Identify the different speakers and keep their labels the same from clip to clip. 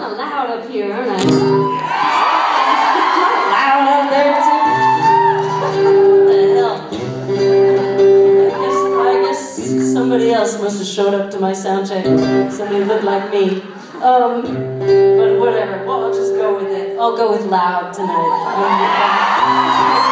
Speaker 1: kind of loud up here, aren't I? loud out there too. what the hell? I guess, I guess somebody else must have showed up to my sound check. Somebody looked like me. Um, but whatever. Well, I'll just go with it. I'll go with loud tonight.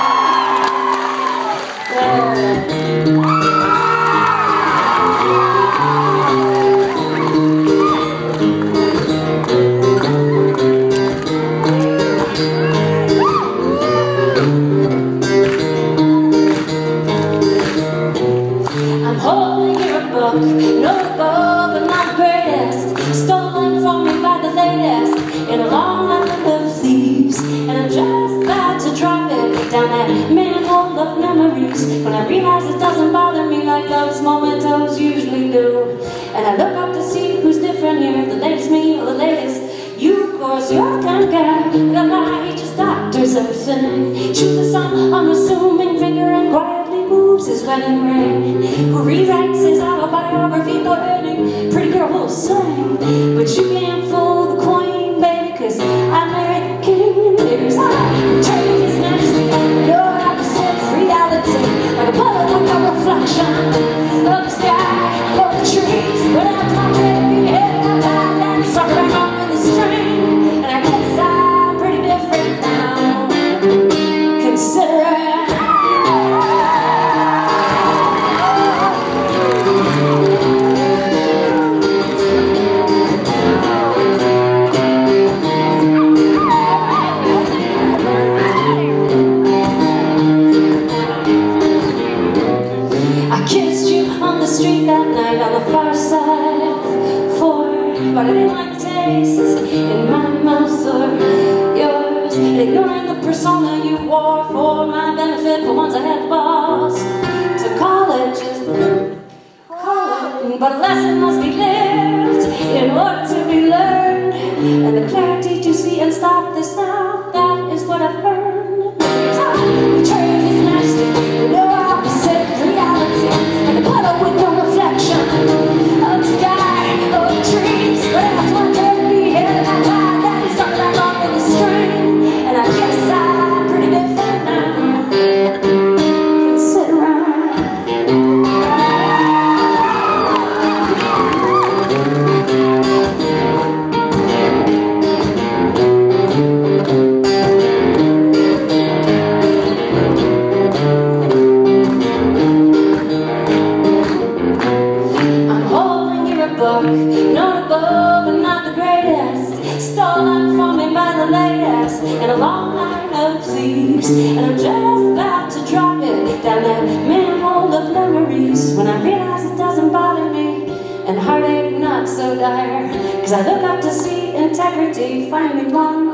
Speaker 1: Down that manhole of memories when I realize it doesn't bother me like those mementos usually do. And I look up to see who's different here, the latest me or the latest you. Of course, you're the kind of guy that might just doctors everything. Choose a song, unassuming finger and quietly moves his wedding ring Who rewrites his autobiography wording Pretty girl will sing But you can't fool but I didn't like the taste in my mouth or yours ignoring the persona you wore for my benefit for once I had boss to college but a lesson must be lived in order to be learned. And the clarity to see and stop this now I'm holding you a book, not a above and not the greatest, stolen from me by the latest in a long line of thieves. And I'm just about to drop it down that manhole of memories when I realize it doesn't bother me and heartache not so dire. Cause I look up to see integrity finally won